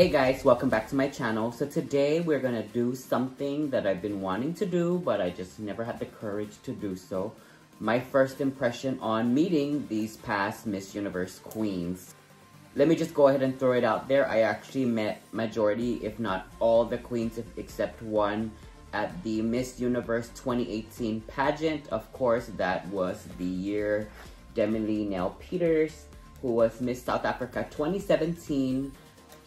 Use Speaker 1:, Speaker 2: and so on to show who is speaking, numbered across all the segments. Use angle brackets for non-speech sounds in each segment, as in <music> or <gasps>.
Speaker 1: Hey guys, welcome back to my channel. So today we're gonna do something that I've been wanting to do, but I just never had the courage to do so. My first impression on meeting these past Miss Universe queens. Let me just go ahead and throw it out there. I actually met majority, if not all the queens except one at the Miss Universe 2018 pageant. Of course, that was the year Demi Nel-Peters, who was Miss South Africa 2017,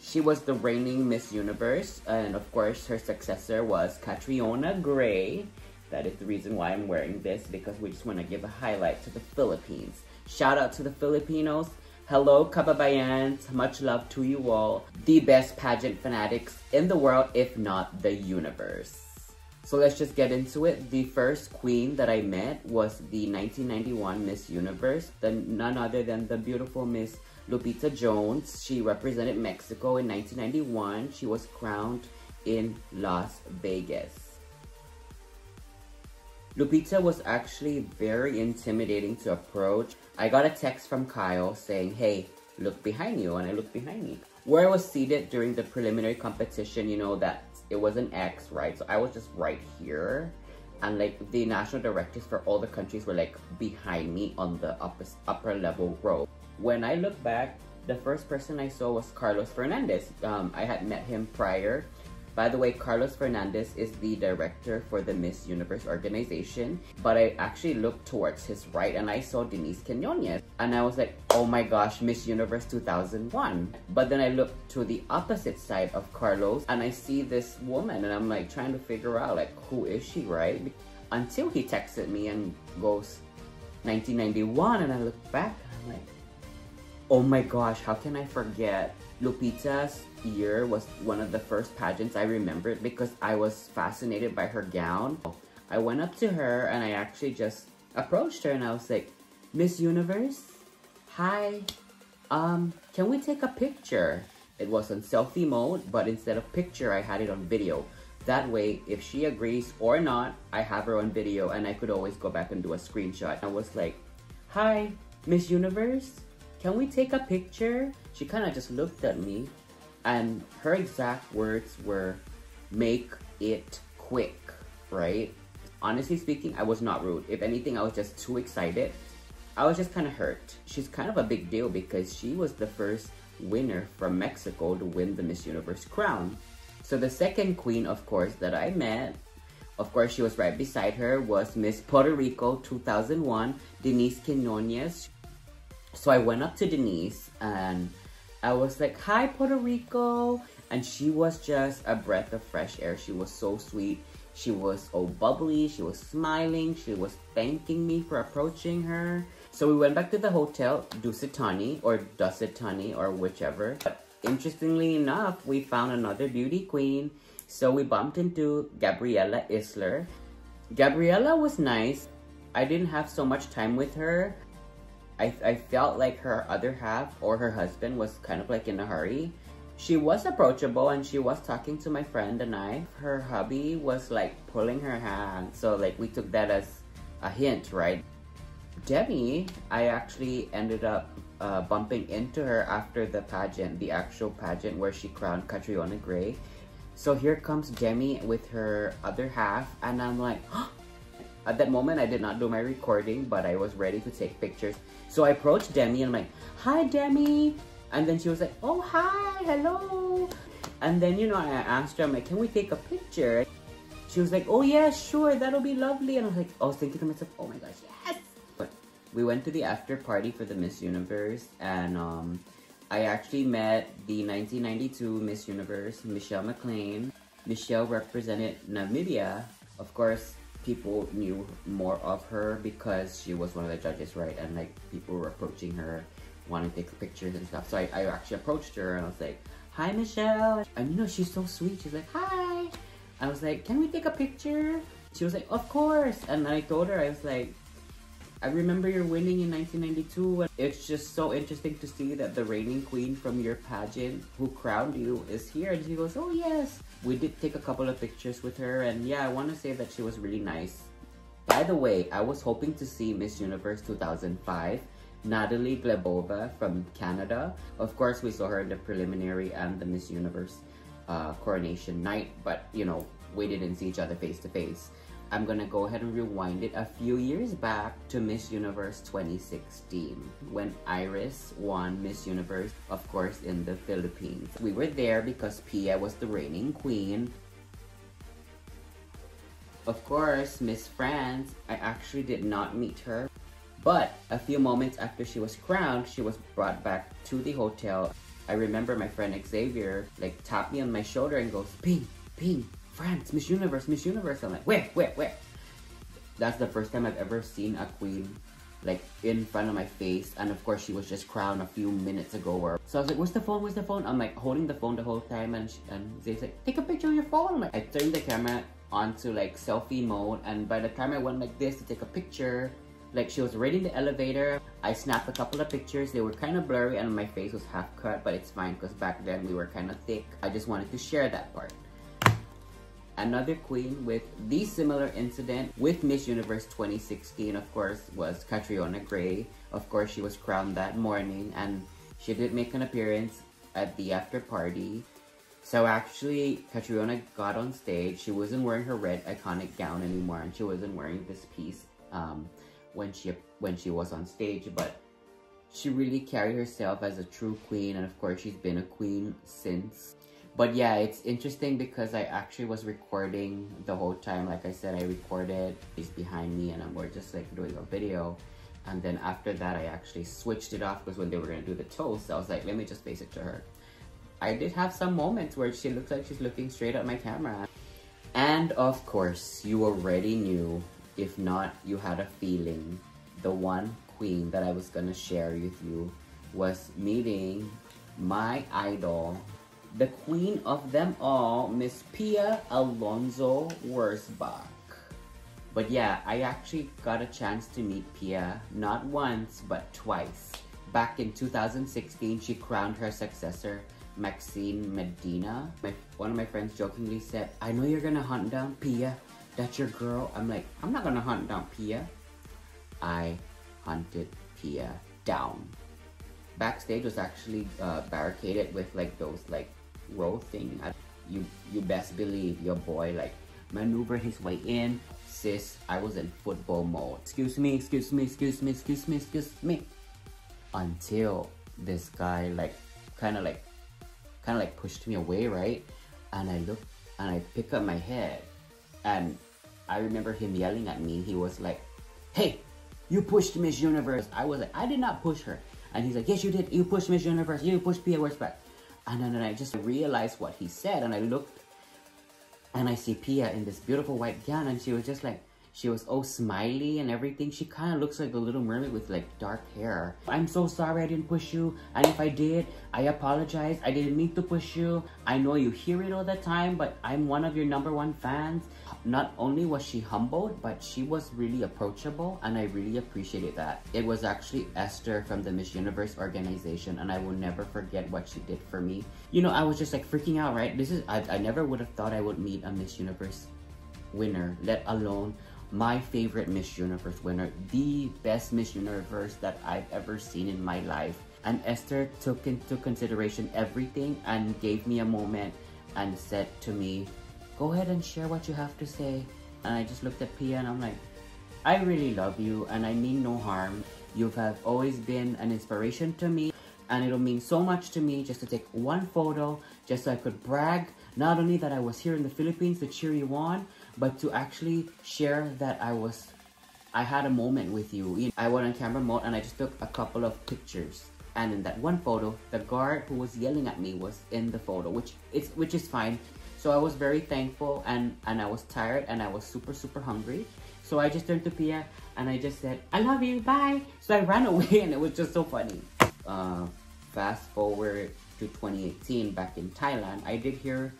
Speaker 1: she was the reigning Miss Universe, and of course, her successor was Catriona Gray. That is the reason why I'm wearing this, because we just want to give a highlight to the Philippines. Shout out to the Filipinos. Hello, Kababayans. Much love to you all. The best pageant fanatics in the world, if not the universe. So let's just get into it. The first queen that I met was the 1991 Miss Universe, the none other than the beautiful Miss Lupita Jones. She represented Mexico in 1991. She was crowned in Las Vegas. Lupita was actually very intimidating to approach. I got a text from Kyle saying, hey, look behind you, and I looked behind me. Where I was seated during the preliminary competition, you know that it was an X, right? So I was just right here. And like the national directors for all the countries were like behind me on the upper, upper level row. When I look back, the first person I saw was Carlos Fernandez. Um, I had met him prior by the way, Carlos Fernandez is the director for the Miss Universe organization, but I actually looked towards his right and I saw Denise Quinones. And I was like, oh my gosh, Miss Universe 2001. But then I looked to the opposite side of Carlos and I see this woman and I'm like trying to figure out like, who is she, right? Until he texted me and goes, 1991 and I look back and I'm like, oh my gosh, how can I forget Lupita's year was one of the first pageants I remembered because I was fascinated by her gown. I went up to her and I actually just approached her and I was like, Miss Universe, hi, um, can we take a picture? It was on selfie mode, but instead of picture, I had it on video. That way, if she agrees or not, I have her on video and I could always go back and do a screenshot. I was like, hi, Miss Universe, can we take a picture? She kind of just looked at me and her exact words were, make it quick, right? Honestly speaking, I was not rude. If anything, I was just too excited. I was just kind of hurt. She's kind of a big deal because she was the first winner from Mexico to win the Miss Universe crown. So the second queen, of course, that I met, of course, she was right beside her, was Miss Puerto Rico 2001, Denise Quinones. So I went up to Denise and I was like, hi, Puerto Rico. And she was just a breath of fresh air. She was so sweet. She was all bubbly. She was smiling. She was thanking me for approaching her. So we went back to the hotel, Dusit Thani or Dusit Thani or whichever. But interestingly enough, we found another beauty queen. So we bumped into Gabriela Isler. Gabriela was nice. I didn't have so much time with her. I, I felt like her other half or her husband was kind of like in a hurry. She was approachable and she was talking to my friend and I. Her hubby was like pulling her hand. So like we took that as a hint, right? Demi, I actually ended up uh, bumping into her after the pageant, the actual pageant where she crowned Catriona Gray. So here comes Demi with her other half and I'm like, <gasps> at that moment, I did not do my recording, but I was ready to take pictures. So I approached Demi and I'm like, hi Demi. And then she was like, oh hi, hello. And then, you know, I asked her, I'm like, can we take a picture? She was like, oh yeah, sure, that'll be lovely. And I was like, I was thinking to myself, oh my gosh, yes. But we went to the after party for the Miss Universe and um, I actually met the 1992 Miss Universe, Michelle McLean. Michelle represented Namibia. Of course, people knew more of her because she was one of the judges, right? And like people were approaching her, wanting to take pictures and stuff. So I, I actually approached her and I was like, hi Michelle. And you know, she's so sweet. She's like, hi. I was like, can we take a picture? She was like, of course. And I told her, I was like, I remember you're winning in 1992. And it's just so interesting to see that the reigning queen from your pageant who crowned you is here. And she goes, oh yes. We did take a couple of pictures with her. And yeah, I want to say that she was really nice. By the way, I was hoping to see Miss Universe 2005 Natalie Glebova from Canada. Of course, we saw her in the preliminary and the Miss Universe uh, coronation night, but you know, we didn't see each other face to face. I'm gonna go ahead and rewind it a few years back to Miss Universe 2016 when Iris won Miss Universe, of course, in the Philippines. We were there because Pia was the reigning queen. Of course, Miss France, I actually did not meet her. But a few moments after she was crowned, she was brought back to the hotel. I remember my friend Xavier like tapped me on my shoulder and goes, Ping, Ping, France, Miss Universe, Miss Universe. I'm like, where, where, where? That's the first time I've ever seen a queen like in front of my face. And of course, she was just crowned a few minutes ago. So I was like, where's the phone? Where's the phone? I'm like holding the phone the whole time. And, she, and Zay's like, take a picture of your phone. I'm like, I turned the camera onto like selfie mode. And by the time I went like this to take a picture, like she was already in the elevator. I snapped a couple of pictures. They were kind of blurry and my face was half cut, but it's fine because back then we were kind of thick. I just wanted to share that part. Another queen with the similar incident with Miss Universe 2016, of course, was Catriona Gray. Of course, she was crowned that morning and she did make an appearance at the after party. So actually, Catriona got on stage. She wasn't wearing her red iconic gown anymore and she wasn't wearing this piece um, when she when she was on stage. But she really carried herself as a true queen and of course she's been a queen since but yeah, it's interesting because I actually was recording the whole time. Like I said, I recorded, he's behind me and I'm we're just like doing a video. And then after that, I actually switched it off because when they were gonna do the toast, I was like, let me just face it to her. I did have some moments where she looks like she's looking straight at my camera. And of course, you already knew, if not, you had a feeling, the one queen that I was gonna share with you was meeting my idol, the queen of them all, Miss Pia Alonzo Wurtzbach. But yeah, I actually got a chance to meet Pia not once, but twice. Back in 2016, she crowned her successor, Maxine Medina. My, one of my friends jokingly said, I know you're gonna hunt down Pia. That's your girl. I'm like, I'm not gonna hunt down Pia. I hunted Pia down. Backstage was actually uh, barricaded with like those like row thing. You you best believe your boy like maneuvered his way in. Sis, I was in football mode. Excuse me, excuse me, excuse me, excuse me, excuse me. Until this guy like kind of like kind of like pushed me away, right? And I look and I pick up my head and I remember him yelling at me. He was like, "Hey, you pushed Miss Universe." I was like, "I did not push her." And he's like, "Yes, you did. You pushed Miss Universe. You pushed Pia Wurtzbach." And then I just realized what he said and I looked and I see Pia in this beautiful white gown and she was just like, she was all smiley and everything. She kind of looks like a little mermaid with like dark hair. I'm so sorry I didn't push you. And if I did, I apologize. I didn't mean to push you. I know you hear it all the time, but I'm one of your number one fans. Not only was she humbled, but she was really approachable and I really appreciated that. It was actually Esther from the Miss Universe organization and I will never forget what she did for me. You know, I was just like freaking out, right? This is, I, I never would have thought I would meet a Miss Universe winner, let alone my favorite Miss Universe winner, the best Miss Universe that I've ever seen in my life. And Esther took into consideration everything and gave me a moment and said to me, go ahead and share what you have to say. And I just looked at Pia and I'm like, I really love you and I mean no harm. You have always been an inspiration to me and it'll mean so much to me just to take one photo just so I could brag not only that I was here in the Philippines to cheer you on but to actually share that I was I had a moment with you. I went on camera mode and I just took a couple of pictures. And in that one photo, the guard who was yelling at me was in the photo, which is which is fine. So I was very thankful and, and I was tired and I was super, super hungry. So I just turned to Pia and I just said, I love you, bye. So I ran <laughs> away and it was just so funny. Uh, fast forward to 2018 back in Thailand, I did hear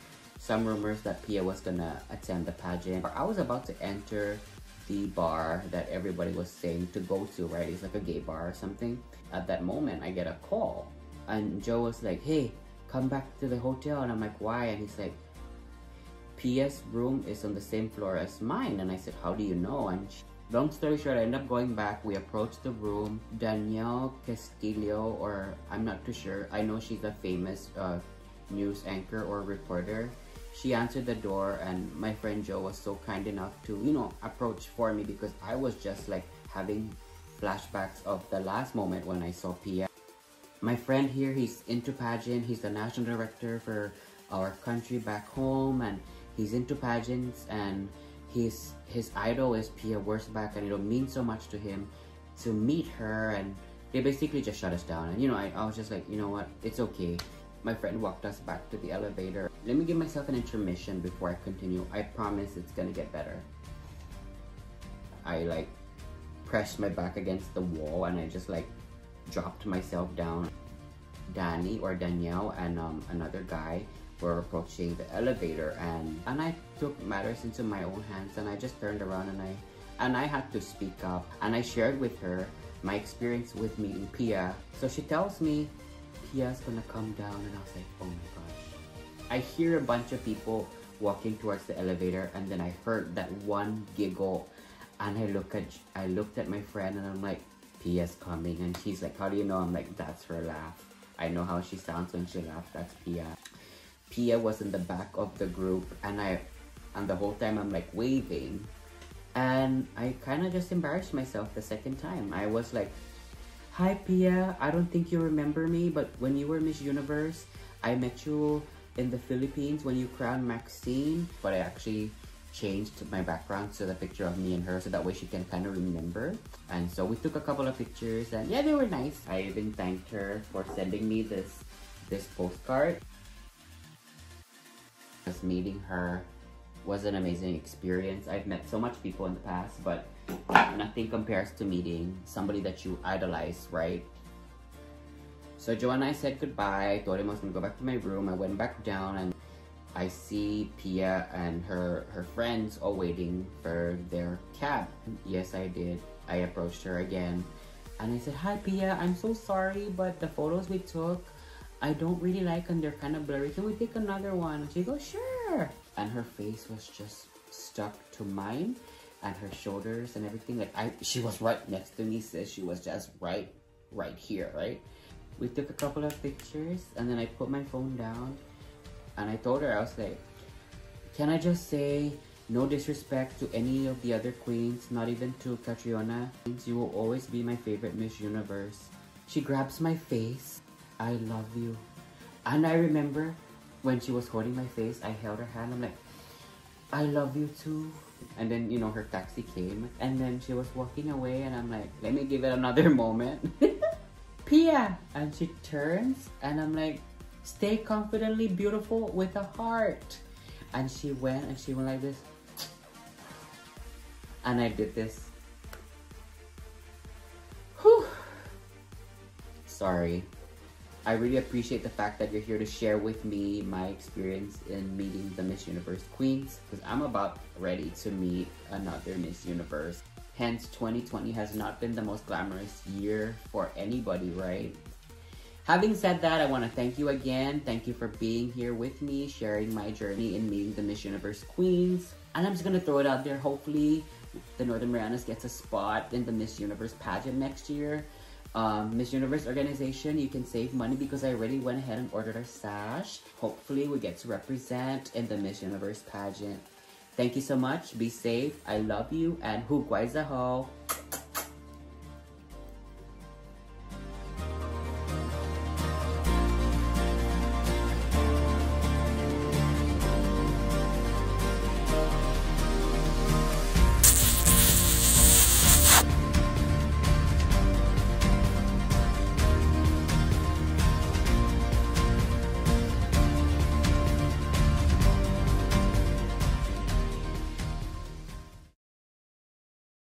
Speaker 1: some rumors that Pia was gonna attend the pageant. I was about to enter the bar that everybody was saying to go to, right? It's like a gay bar or something. At that moment, I get a call. And Joe was like, hey, come back to the hotel. And I'm like, why? And he's like, Pia's room is on the same floor as mine. And I said, how do you know? And she, long story short, I end up going back. We approached the room. Danielle Castillo, or I'm not too sure. I know she's a famous uh, news anchor or reporter. She answered the door and my friend Joe was so kind enough to, you know, approach for me because I was just like having flashbacks of the last moment when I saw Pia. My friend here, he's into pageant. He's the national director for our country back home and he's into pageants and his his idol is Pia Wurtzbach and it'll mean so much to him to meet her and they basically just shut us down and you know I, I was just like you know what it's okay my friend walked us back to the elevator. Let me give myself an intermission before I continue. I promise it's gonna get better. I like pressed my back against the wall and I just like dropped myself down. Danny or Danielle and um, another guy were approaching the elevator and and I took matters into my own hands and I just turned around and I and I had to speak up and I shared with her my experience with meeting Pia. So she tells me Pia's gonna come down and I was like, oh my gosh. I hear a bunch of people walking towards the elevator and then I heard that one giggle and I look at I looked at my friend and I'm like, Pia's coming and she's like, how do you know? I'm like, that's her laugh. I know how she sounds when she laughs, that's Pia. Pia was in the back of the group and I and the whole time I'm like waving and I kind of just embarrassed myself the second time. I was like, Hi Pia, I don't think you remember me, but when you were Miss Universe, I met you in the Philippines when you crowned Maxine, but I actually changed my background to the picture of me and her so that way she can kind of remember. And so we took a couple of pictures and yeah, they were nice. I even thanked her for sending me this this postcard. Just meeting her was an amazing experience. I've met so much people in the past, but nothing compares to meeting somebody that you idolize, right? So Joe and I said goodbye. I told him I was gonna go back to my room. I went back down and I see Pia and her, her friends all waiting for their cab. Yes, I did. I approached her again and I said, Hi Pia, I'm so sorry, but the photos we took I don't really like and they're kind of blurry. Can we take another one? She goes, sure. And her face was just stuck to mine and her shoulders and everything. Like I, she was right next to me, sis. She was just right, right here, right? We took a couple of pictures and then I put my phone down and I told her, I was like, can I just say no disrespect to any of the other queens, not even to Catriona. You will always be my favorite Miss Universe. She grabs my face I love you. And I remember when she was holding my face, I held her hand. I'm like, I love you too. And then, you know, her taxi came. And then she was walking away and I'm like, let me give it another <laughs> moment. <laughs> Pia! And she turns and I'm like, stay confidently beautiful with a heart. And she went and she went like this. And I did this. Whew. Sorry. I really appreciate the fact that you're here to share with me my experience in meeting the Miss Universe Queens because I'm about ready to meet another Miss Universe. Hence, 2020 has not been the most glamorous year for anybody, right? Having said that, I want to thank you again. Thank you for being here with me, sharing my journey in meeting the Miss Universe Queens. And I'm just going to throw it out there. Hopefully, the Northern Marianas gets a spot in the Miss Universe pageant next year um, Miss Universe organization, you can save money because I already went ahead and ordered our sash. Hopefully we get to represent in the Miss Universe pageant. Thank you so much. Be safe. I love you. And Hugwai Zahal.